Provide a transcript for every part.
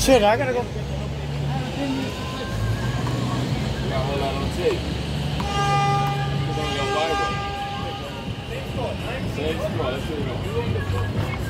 Shit, I gotta go. You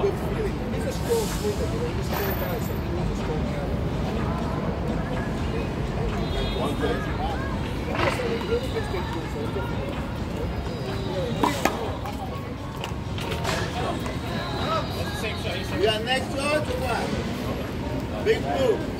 has a good feeling. One thing. You got next George or what? Big Blue.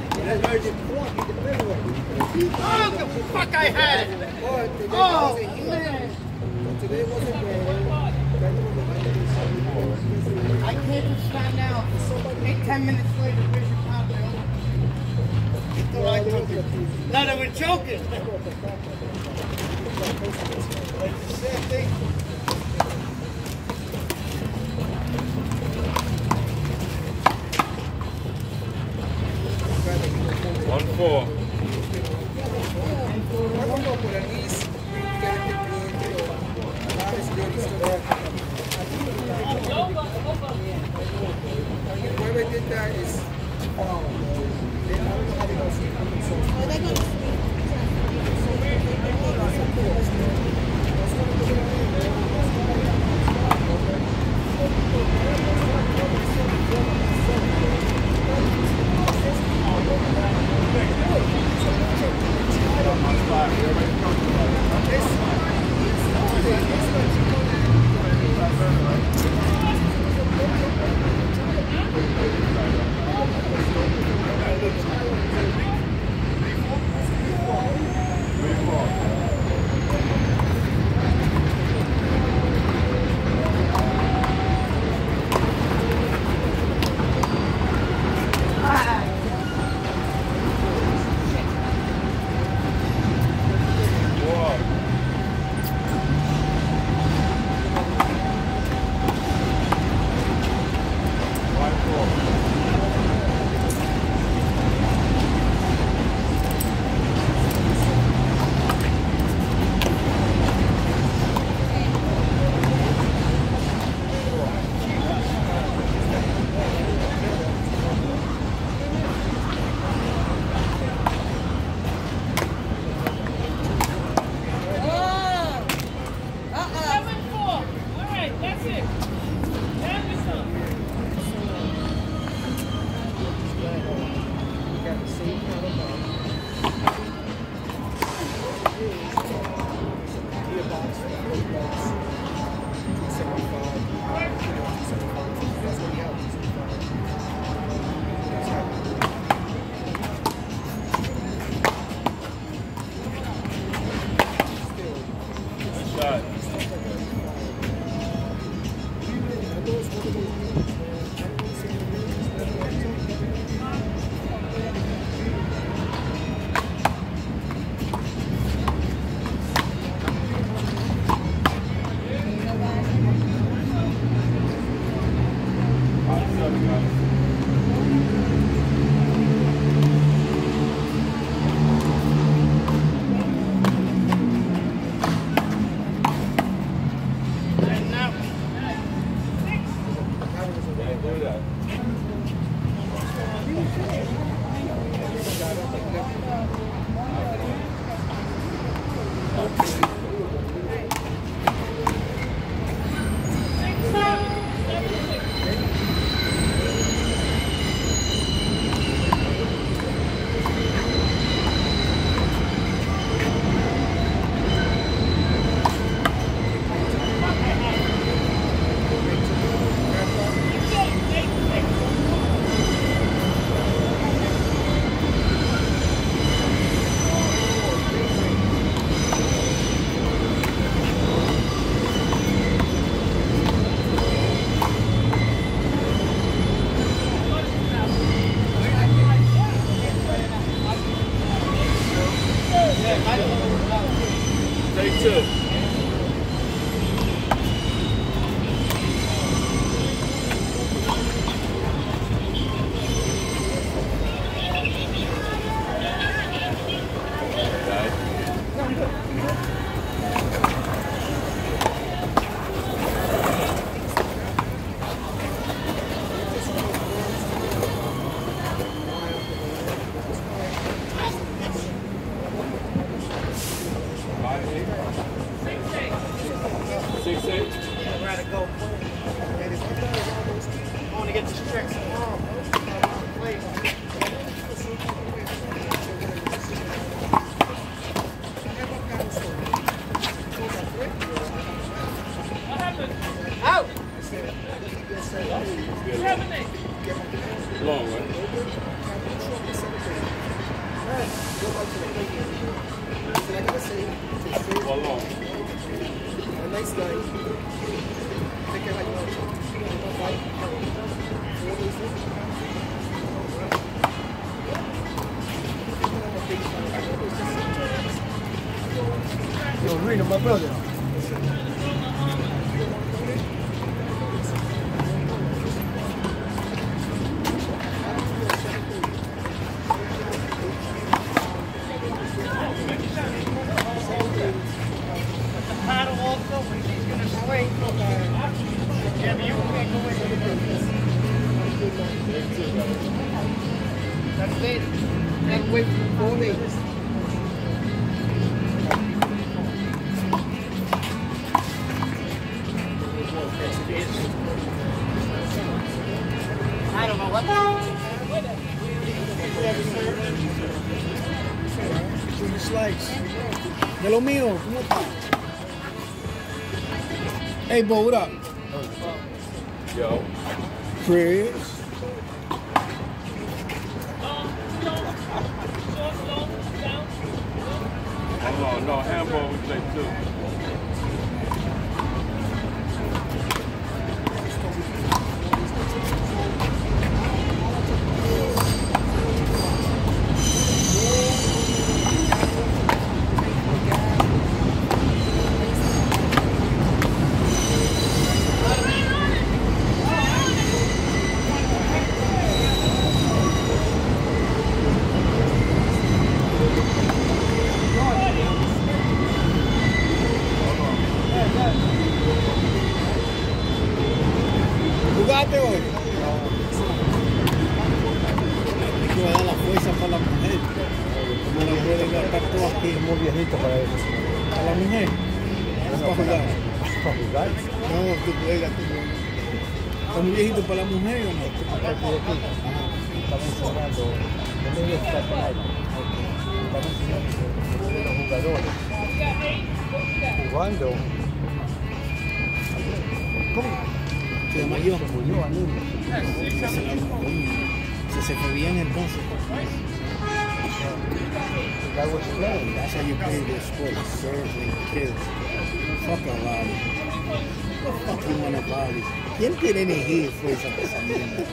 That's. Oh, the fuck I had! Oh, man! I can't just stand now. Eight, ten minutes later, where's I they were joking. Same thing. такого. Six eight. Yeah, ready to go. I want to get this check some more. my brother. De lo mío, ¿cómo está? Hey, Bo, what up? Yo. Chris. Oh, no, hamburger plate too. Para jugar. Para jugar. No, tú juegas, tú juegas. ¿Está muy viejito para la mujer o no? Estamos a los jugadores. Jugando. ¿Cómo? Se llama yo. Se murió a. Se. Se se fue bien entonces. That was playing. That's how you play this sport. Serving kids. Fuck a volley. What the fuck you want a volley? ¿Quién tiene energía fuerza para esa mierda?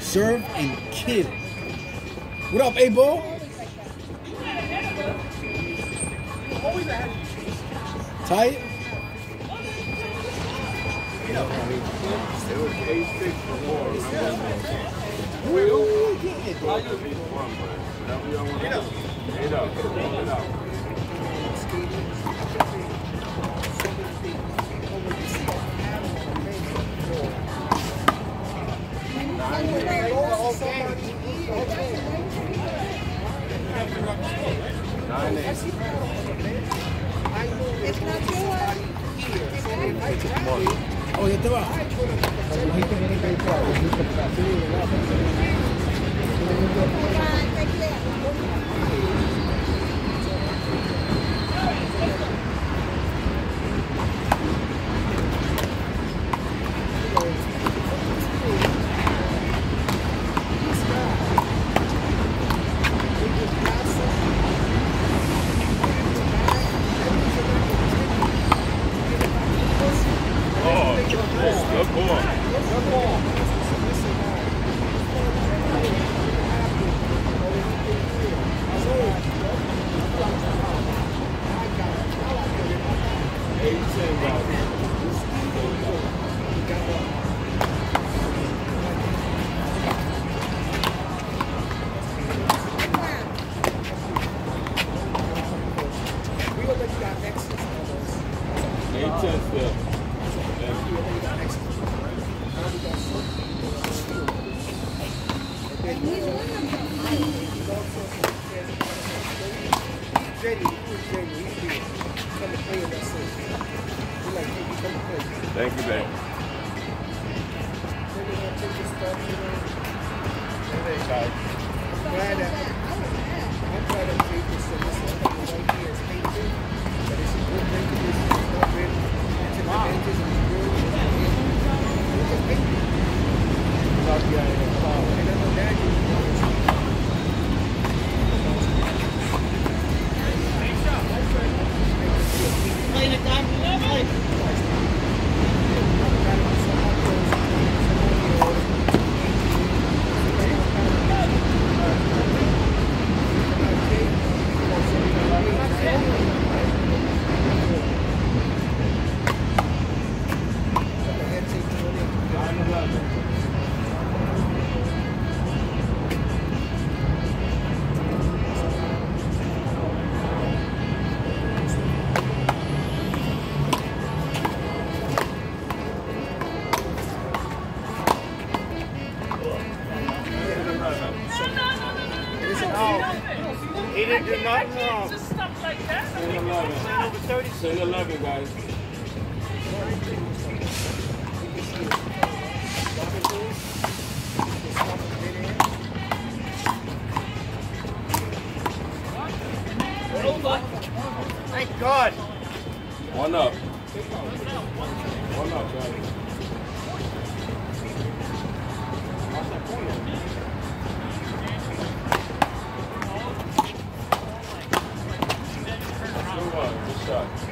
Serve and kill. What up, A-Ball? Tight? It was eight six before. Remember? Ooh, yeah, I dog. just eat one, but Oye, te va. Thank you, babe. Then Thank God. One up. One up, uh, shot.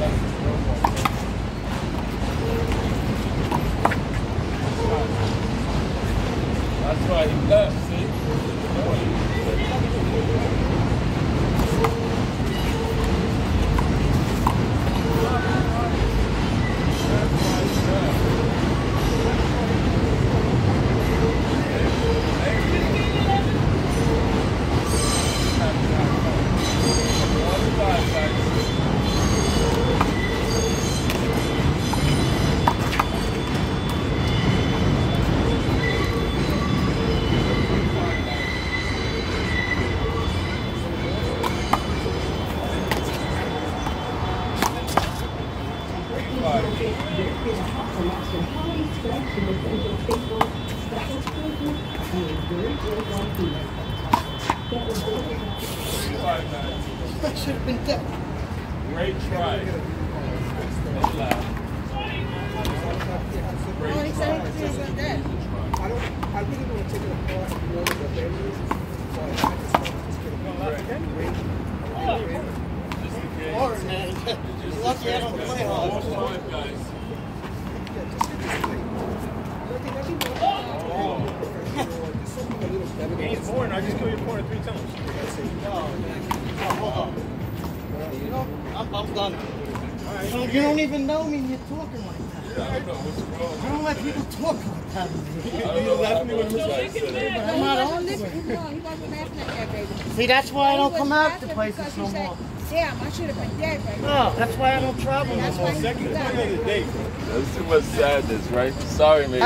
That's right, he left, see? One five, guys. Five, guys. That should have been dead. Great try. Don't laugh. Oh, he said he was going dead. I don't, I really want to take it apart and know what the value is. So I just want to just get a Just in case. Hard, man. You're lucky I don't play hard. Five, guys. I just killed your porn three times. No, man. Oh, hold on. You know, I'm, I'm done. You don't, you don't even know me and you're talking like that. I don't know what's wrong. I don't let people talk like that. I don't know what happened when Don't Mr. make him mad. I'm not on wasn't to it. listening. No, he wasn't laughing at that, baby. See, that's why I don't come out to places no more. Damn, I should have been dead right now. No, that's why I don't travel no That's more. why he was done. That's too much sadness, right? Sorry, man.